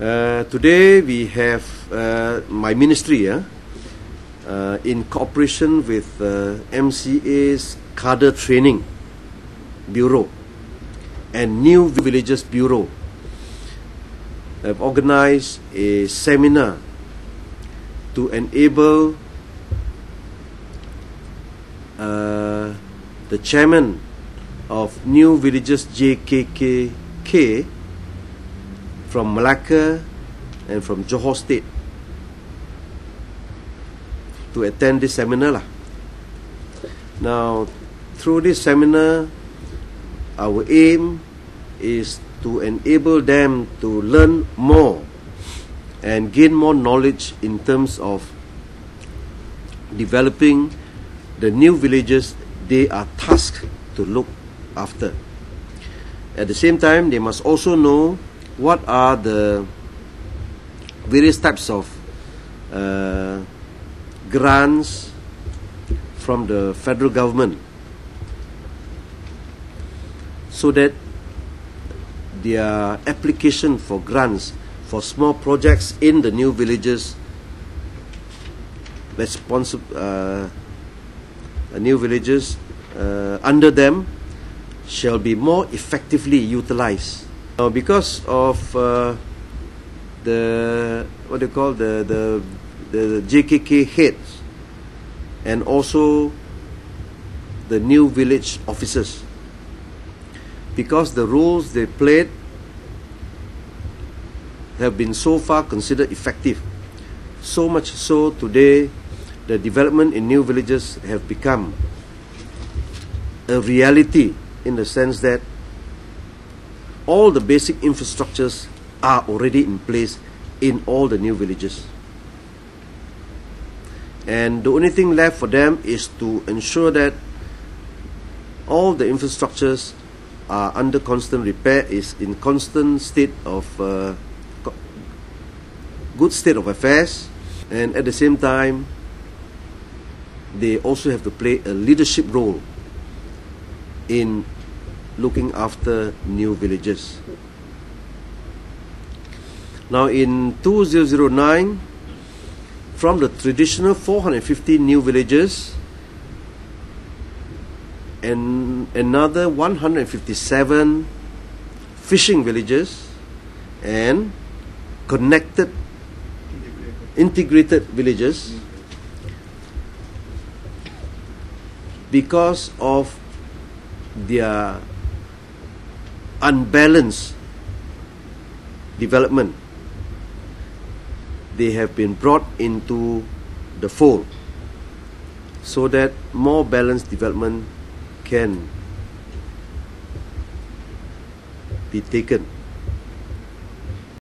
Uh, today we have uh, my ministry uh, uh, in cooperation with uh, MCA's Cadre Training Bureau and New Villages Bureau have organized a seminar to enable uh, the chairman of New Villages JKKK from Malacca and from Johor State to attend this seminar. Lah. Now, through this seminar, our aim is to enable them to learn more and gain more knowledge in terms of developing the new villages they are tasked to look after. At the same time, they must also know what are the various types of uh, grants from the federal government so that their application for grants for small projects in the new villages responsible uh, new villages uh, under them shall be more effectively utilized now because of uh, the what they call the the the JKK heads and also the new village officers because the roles they played have been so far considered effective. So much so today, the development in new villages have become a reality in the sense that all the basic infrastructures are already in place in all the new villages. And the only thing left for them is to ensure that all the infrastructures are under constant repair, is in constant state of uh, good state of affairs, and at the same time, they also have to play a leadership role in looking after new villages. Now, in 2009, from the traditional 450 new villages, and another 157 fishing villages and connected integrated villages because of their unbalanced development they have been brought into the fold so that more balanced development can be taken